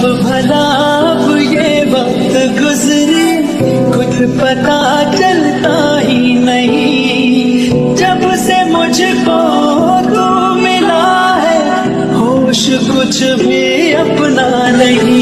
अब भला अब ये वक्त गुजरे कुछ पता चलता ही नहीं। जब से मुझको तो मिला है, होश कुछ भी अपना नहीं।